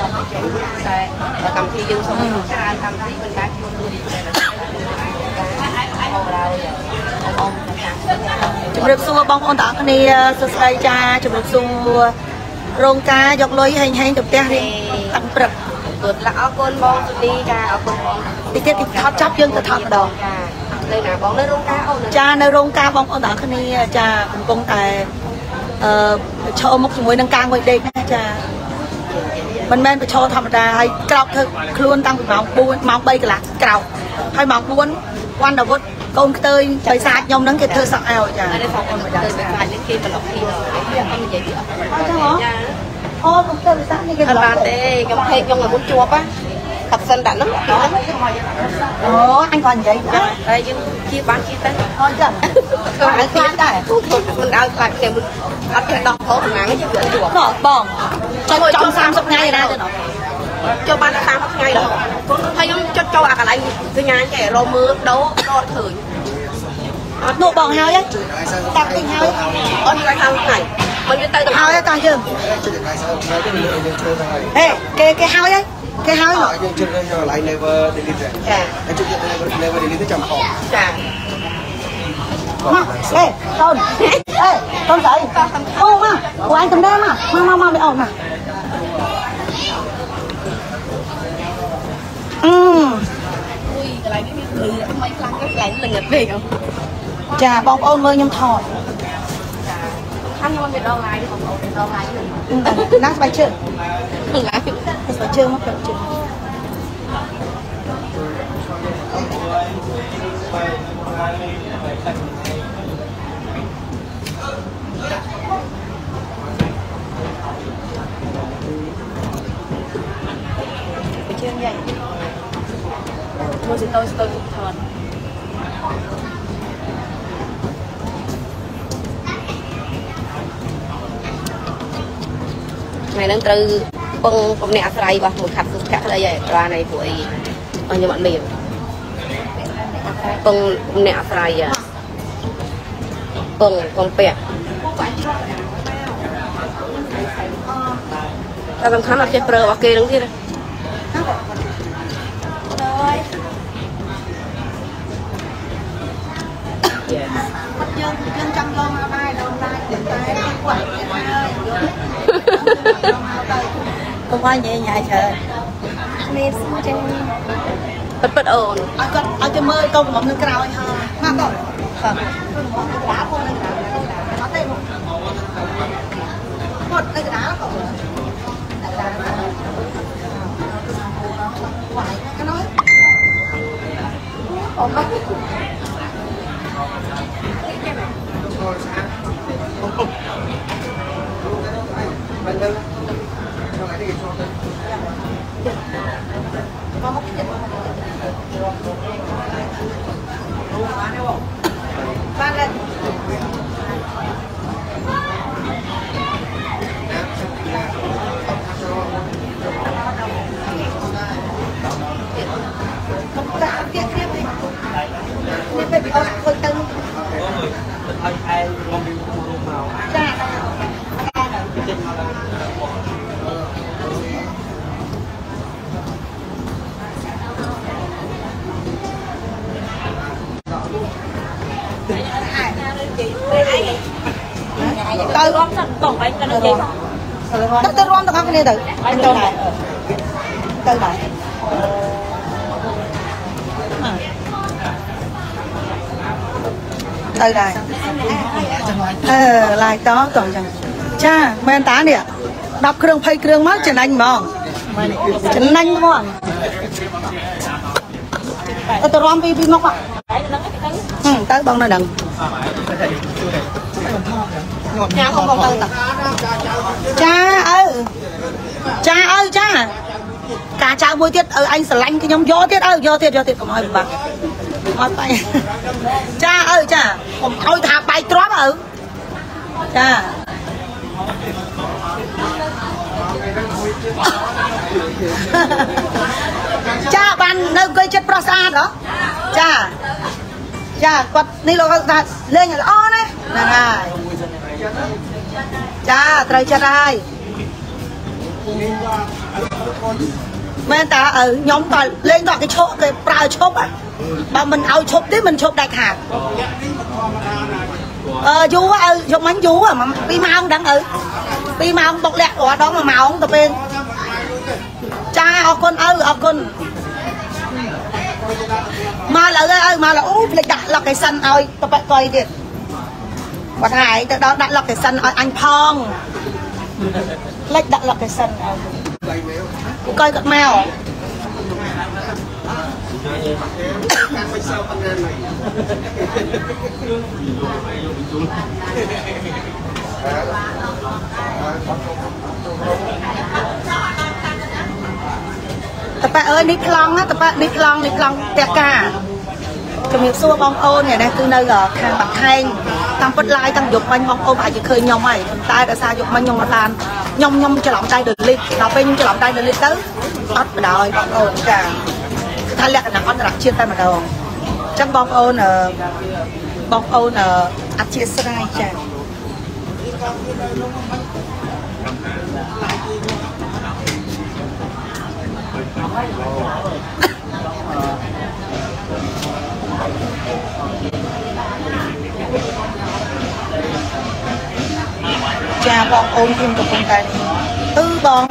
តែកម្មវិធីយើងសូមច្រើនកម្មវិធីមិនបានជួបគ្នាទេអរឡើយអមជំរាបសួរបងប្អូនទាំងអស់គ្នាសួស្ដីចាជំរាបសួររោងការយកលុយហែងហែងទៅផ្ទះរៀងតាំងព្រឹក good ឡាអរគុណបងសុនីចាអរគុណបងតិចទៀតគេថតចាប់យើងទៅថតម្ដងចានៅណាបងនៅរោងការអូនចានៅរោងការបងប្អូនទាំងអស់គ្នាចាកំពុងតែអឺឈរមុខជាមួយនឹងការងុយដេកណាចា មិនមែនប្រឈរធម្មតាហើយក្រោកធ្វើខ្លួនតាំងពីម៉ោង4ម៉ោង3កន្លះក្រោកហើយម៉ោង4វណ្ណវុឌ្ឍកូនខ្ទើយចៃសាចខ្ញុំហ្នឹងគេធ្វើសក់ឲ្យចាហើយបងប្អូនមកដល់ស្អាតនេះគេប្លុកពីខ្ញុំអត់និយាយពីអត់អញ្ចឹងហ៎ចាអូកុំធ្វើវិសានេះគេអត់បានទេខ្ញុំភេកខ្ញុំឲ្យមុនជួបណាអត់សិនដាក់ហ្នឹងពីហ្នឹងអូអញក៏និយាយដែរហើយយើងជាបានជាទៅអូចឹងធ្វើឲ្យខ្លាចដែរមិនឲ្យខ្លាចខ្ញុំអត់ចេះដោះហោតំណាងទេយើងជួបណោះបង ចុចចំ30 ថ្ងៃឯណាទៅណោះចូលបានតែ30ថ្ងៃដល់ហើយខ្ញុំចុចចូលអាកន្លែងសញ្ញាចេះរមើលដោដោឃើញនោះបងហើយតាក់ទិញហើយអត់ឲ្យ30ថ្ងៃមិនវាទៅទៅហើយតាយើងចុចកាយសើថ្ងៃទៅយើងធ្វើទៅហើយហេគេគេហើយហើយគេហើយអត់យើងចុចទៅកន្លែង never delete ទេចាហើយចុច never never delete ទៅចាំខកចាមកហេកូនហេកូនស្អីអូមកពួកអញកំដេមកមកមកមកមិនអត់មក អឺអុយកន្លែងនេះមានព្រឺថ្មីខ្លាំងទៅកន្លែងល្ងឹតពេកចាបងប្អូនមើលខ្ញុំថតខាងខ្ញុំមានដងឡាយបងប្អូនដងឡាយហ្នឹងណាស្បែកជើងឡាយស្បែកជើងមកស្បែកជើងស្បែកជើងយ៉ាង មួយសិតទៅស្ទើរថតថ្ងៃហ្នឹងត្រូវពឹងពំនាក់អាស្រ័យរបស់មួយខាត់សុខៈស្ដីហើយបានហើយពួកអីខ្ញុំអត់មានពឹងពំនាក់អាស្រ័យពឹងពឹងពាក់តែសំខាន់អត់ចេះប្រើរបស់គេហ្នឹងទៀត Yes យើងយើងចង់យកមកដែរដល់ឡាយតែគាត់គាត់ហើយកុំឲ្យញ៉ៃញ៉ៃច្រើននេះចឹងពិតពិតអូនឲ្យគាត់ឲ្យទៅមើលកុំកំនៅក្រោយហើយមកកូនបាទក្រាបមកនៅក្រៅអត់ទេមកមកនៅក្រៅកូននៅក្រៅវាយកណោអូមក មិនដឹងថ្ងៃនេះគេចូលទៅ មកមកទៀតបានហើយកំប្រាក់ទៀតទៀតនេះពេលពីអត់ធ្វើទៅ ឲ្យឯងរំលឹករួមមក ចា ទៅរួមសិនបងឯងទៅនិយាយទៅទៅរួមទាំងអស់គ្នាទៅអញទៅដែរទៅដែរទៅដែរអឺឡាយតតអញ្ចឹង ចាមែនតានេះ10គ្រឿង20គ្រឿងមកចំណាញ់ហ្មងចំណាញ់ហ្មងទៅទៅរួមពីពីមុខហ៎ទៅបងនៅដឹងញ៉ាំបងបងទៅតាចាអើចាអើចាការចៅមួយទៀតឪអញស្រឡាញ់ខ្ញុំយកទៀតឪយកទៀតយកទៀតកុំឲ្យពិបាកអត់បាយចាឪចាកុំឲ្យថាបាយទ្រាំឪចា ចាបាននៅអង្គុយចិត្តប្រុសស្អាតហ៎ចាចាគាត់នេះលោកគាត់ថាលេងឲ្យល្អណាហ្នឹងហើយចាត្រូវចិត្តហើយមែនតាឪខ្ញុំតលេងតគេឈប់គេប្រើឈប់បើមិនឲ្យឈប់ទេមិនឈប់ដាច់ខាតអឺយូរឪយកមិញយូរ2ម៉ោងដឹងឪ2ម៉ោងបុកលាក់រាល់ដង1ម៉ោងទៅពេល ចាអរគុណឪអរគុណមកលើឪមកលើអូភ្លេចដាក់ location ឲ្យតបកុយទៀតគាត់ថាឯងទៅដល់ដាក់ location ឲ្យអញផងភ្លេចដាក់ location ឲ្យគូកុយគាត់មកកាន់មិនសើប៉ុណ្ណានេះ តប៉ាអើយនេះខ្លងណាតប៉ានេះខ្លងនេះខ្លងផ្ទះការជំរាបសួរបងប្អូននេះគឺនៅខាងបាក់ខែងតាមពុតឡាយតាំងយប់មិញបងប្អូនអាចจะឃើញខ្ញុំហើយប៉ុន្តែដោយសារយប់មិញខ្ញុំមកបានខ្ញុំខ្ញុំច្រឡំដៃដលីតដល់ពេលខ្ញុំច្រឡំដៃដលីតទៅអត់បដ ாய் បងប្អូនចាគឺថាលក្ខណៈអន្តរជាតិតែម្ដងអញ្ចឹងបងប្អូនអឺបងប្អូនអឺអធិស្ឋានចា ចាបងប្អូនខ្ញុំកំពុងតែអឺបង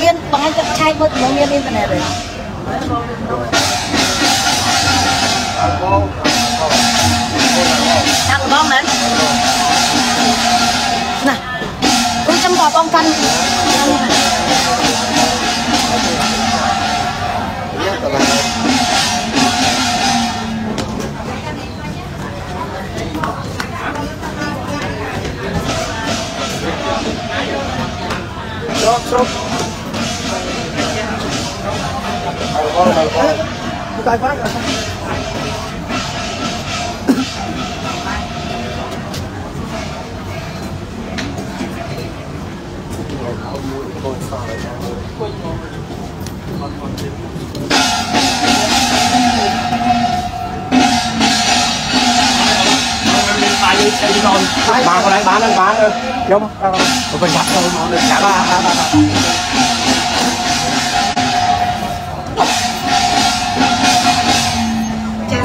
មានបងឲ្យឆែកមើលទៅមានអ៊ីនធឺណិតទេតាមបងមែនណាអ៊ុយចាំតបងកាន់នេះ ជ្រប់ជ្រប់អរ បងអរបងតែបាក់ bán con đấy bán đấy bán đấy giống không phải bắt đâu nó được cả ba ba ba ba ចា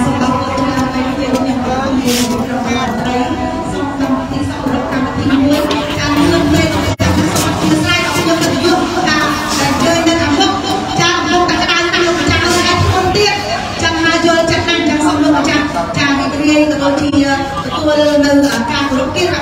សូ មអរគុណច្រើនហើយ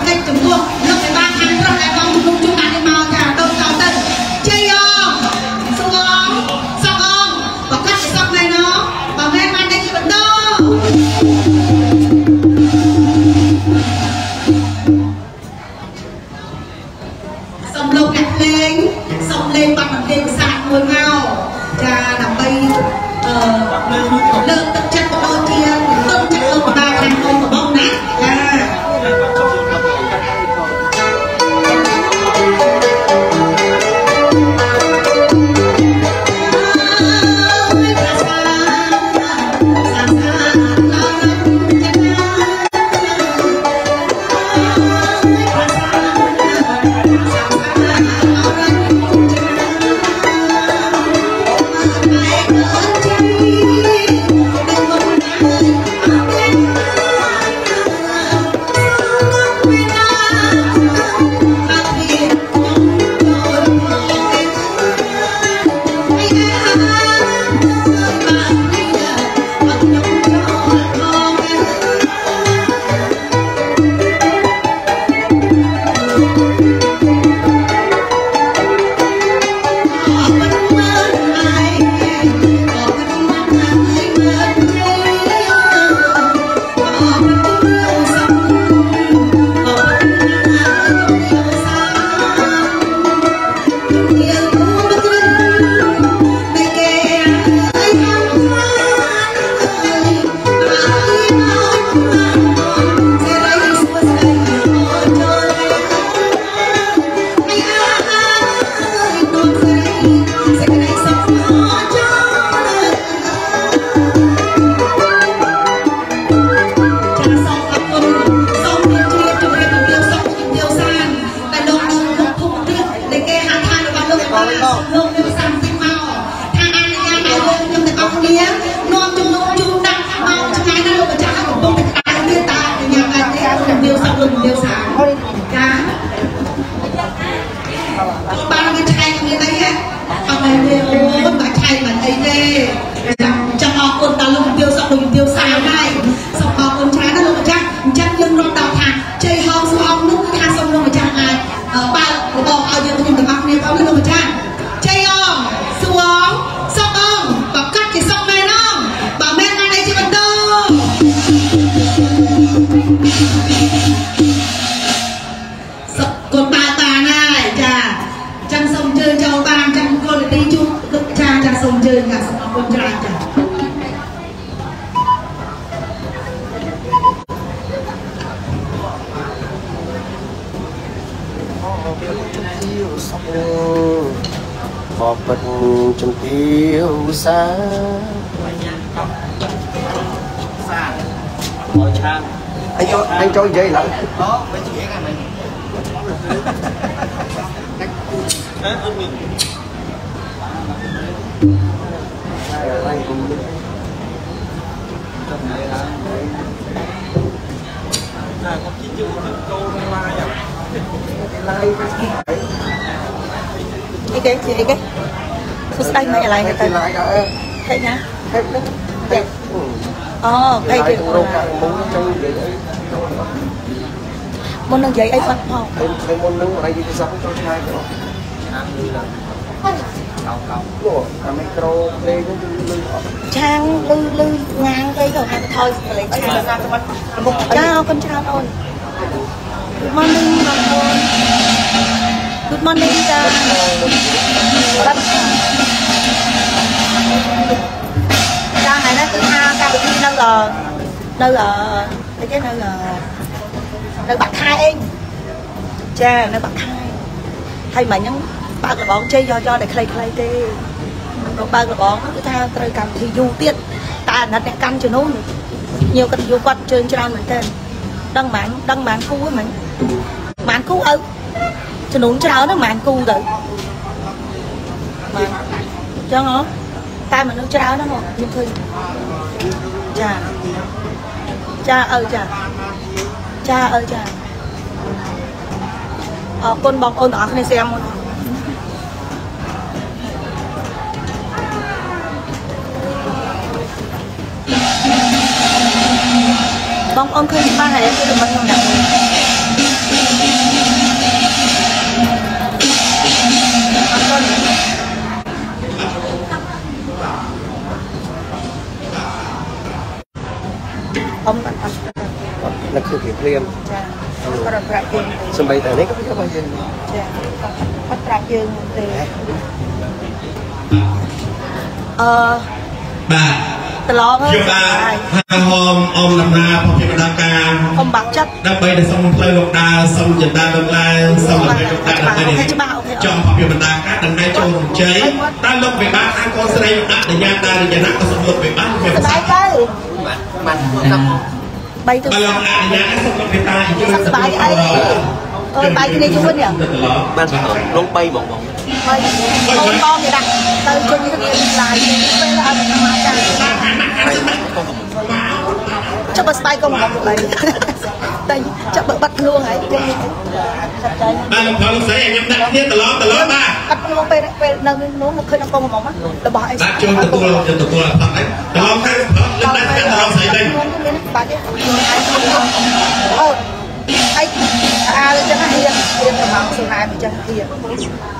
វសា Ngồi trang អញចូលអញចូលនិយាយឡើយ Đó, mấy chị em mình Đấy, ơn mình តែគាត់ជិះជើងទៅកូនឡាយអីគេជាអីគេ សួស្ដីមិនអីឡើយតែទៅឡាយដល់ហេតុណាហេតុហ្នឹងហេតុអូហេតុឡាយគេរោគកាក់មុំចង់និយាយអីមុននឹងនិយាយអីបាត់ផងពេលមុនហ្នឹងអីគេសោះចូលឆ្ងាយទៅ Ăn như là Cao cao នោះអាមីក្រូភ្លេងហ្នឹងគឺលឺអត់ឆាងលឺលឺងាងគេទៅហើយថយសលេងឆាងចាអរគុណច្រើនអូន Good morning បងប្អូន Good morning ចា គឺថាកម្មវិធីនៅអឺនៅអឺអីគេនៅអឺនៅបាក់ខែអីចានៅបាក់ខែហើយមិញហ្នឹងបើកលបងជ័យយកយកតែខ្លីៗទេរបើកលបងគឺថាត្រូវកម្មវិធីយូរទៀតតែអាណិតអ្នកកាន់ជំនួសញៀវគាត់យូរគាត់ជើងច្រើនមែនទែនដឹងហ្មងដឹងហ្មងគូហ្នឹងហ្មងហ្មងគូឪចំនួនច្រើនហ្នឹងហ្មងគូទៅហ្មងអញ្ចឹងហ៎ តែមនុស្សច្រើនហ្នឹងហ៎ខ្ញុំឃើញចាចាឪចាចាឪចាអរគុណបងប្អូនទាំងអស់គ្នាស្រាំមកបងប្អូនឃើញច្បាស់ហើយគឺមិនខ្ញុំដាក់អ អ៊ំបាត់អត់នឹកគឺព្រាមចាគាត់ប្រាប់យើងទេសំបីតែនេះក៏វាយើងចាគាត់ប្រាប់យើងទេអឺបាទត្រឡប់ហើខ្ញុំបាទហាងហមអមដំណើរប្រភេទបដាការអ៊ំបាក់ចិត្តដើម្បីដែលសូមផ្លូវលោកដាសូមយន្តការលោកឡើងសូមឲ្យលោកដាដើម្បីនេះចំប្រ ភេទបដាការដើម្បីចូលរំជ័យតើលោកវិបាកខាងកូនស្រីអនុញ្ញាតដល់រយណៈក៏សូមលោកវិបាកមានសប្រសាបាយទទៅ Bạn, bạn, bạn បីទៅបើលោកអនុញ្ញាតសូមលោកវិបាកជួយសបាយអីអើយបាយគ្នាជួយនេះទៅឡប់ Bạn Lúc bay bỏng bỏng ហើយកូនបងគេដាក់ទៅជួយគ្នាឡាយពេលឲ្យមកមកចា ចាប់បើស្បាយកុំមកទៅតែចាប់បើបាត់ខ្លួនហើយគេចាប់តែបាទលោកផលលោកស្រីឲ្យខ្ញុំដាក់គ្នាត្រឡប់ត្រឡប់បាទបាត់ខ្លួនពេលពេលនៅនោះមកឃើញអកុំមករបស់អីបាទចូលទទួលទទួលអត់ហើយត្រឡប់ទៅត្រឡប់ដាក់គ្នាត្រឡប់ស្រីវិញខ្ញុំមានបាច់ទេអូហើយអាចឹងហៀនហៀនប្រមាណសុណាមចឹងហៀន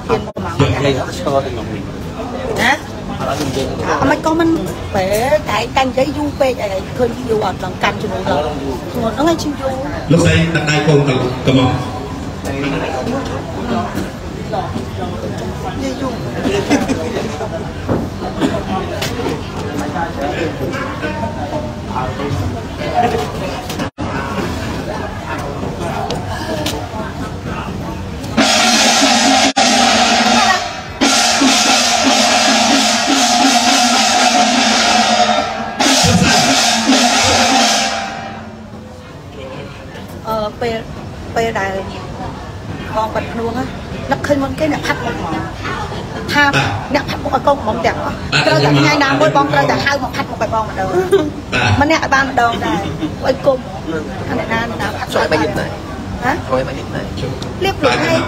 ហៀនប្រមាណ Đây nó cho thì ngọc mình ណាអ មិនក៏មិនបែតែតាំងនិយាយយូរពេកហើយឃើញយូរអត់ដល់កាន់ជំនួសដល់ជំនួសហ្នឹងឯងជិះយូរលោកស្រីដាក់ដៃកូនកកំមកអឺ ពេលពេលដែលបងបាត់ខ្លួនហ្នឹងនឹកឃើញមុនគេអ្នកផាត់មកមកថាថាអ្នកផាត់មុខឲ្យកូនកំងទាំងអស់ត្រូវតែថ្ងៃណាមួយបងត្រូវតែហៅមកផាត់មុខឲ្យបងម្ដងបាទម្នាក់ឲ្យបានម្ដងដែរឲ្យគុំអាអ្នកណាណាផាត់ជួយបាយដែរហ៎ជួយបាយដែរលៀបខ្លួនឯង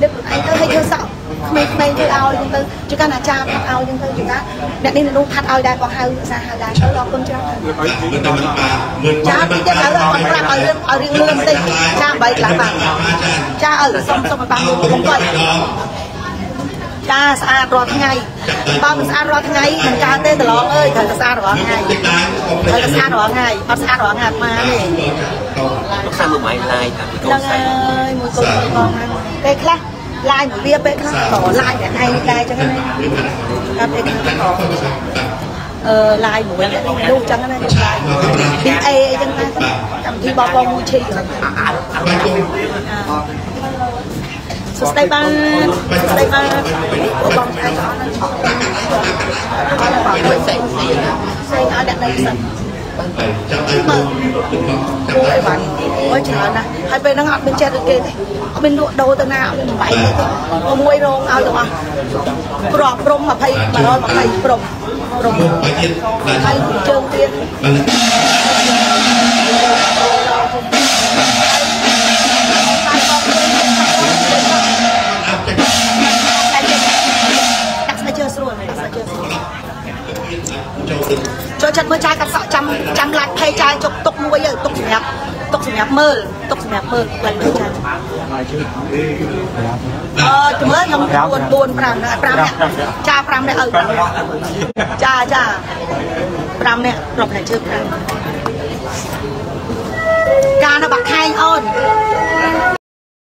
លៀបខ្លួនឯងទៅឲ្យធ្វើសក់ ក្មេងៗធ្វើឲ្យចឹងទៅជួនកាលអាចារ្យផាត់ឲ្យចឹងទៅជួនកាលអ្នកនេះនោះផាត់ឲ្យដែរបងហៅភាសាហៅដែរទៅអរគុណច្រើនមើលតែមិនបាទមើលចាពីទៀតឥឡូវបងប្រាប់ឲ្យរឿងឲ្យរឿងលឿនបន្តិចចាបីកន្លះបានចាអើសុំសុំឲ្យបានលឿនបងគាត់ចាស្អាតរាល់ថ្ងៃបើមិនស្អាតរាល់ថ្ងៃមិនកើតទេត្រឡងអើយត្រូវតែស្អាតរាល់ថ្ងៃត្រូវតែស្អាតរាល់ថ្ងៃអត់ស្អាតរាល់ថ្ងៃអត់បានទេលោកសាមើលម៉ៃឡាយតាពីកូហ្នឹងនស្រីហើយមួយកូនបងហ្នឹងពេលខ្លះ ឡាយមួយវាពេលខ្លះក៏ឡាយតែឯងដែរចឹងណាអត់ពេលខ្លះក៏អឺឡាយមួយនេះនោះចឹងណាឡាយ DA អីចឹងណាកម្មវិធីបងបងមួយឈីសួស្ដីបាទសួស្ដីបាទបងអាចអត់ណាបងផ្សេងផ្សេងផ្សេងឲ្យអ្នកនៅសិន ចាំឲ្យមើលគួរអីបានអើយច្រើនណាស់ហើយពេលហ្នឹងអត់មានចិត្តដូចគេទេអត់មានលក់ដូរទៅណាអត់មានបំបីទេតែមួយរោងឲ្យទាំងអស់ប្រប់ព្រំ20 120ព្រំព្រំមកទៀតបាទហើយជើងទៀត រាប់មើលទុកសម្រាប់មើលឡាច់ផេចាយអឺជំរឿនខ្ញុំ4 4 5 5នាក់ចា5នាក់ឪ5ចាចា5នាក់រាប់តែជើង5ការនៅបាក់ខែងអូន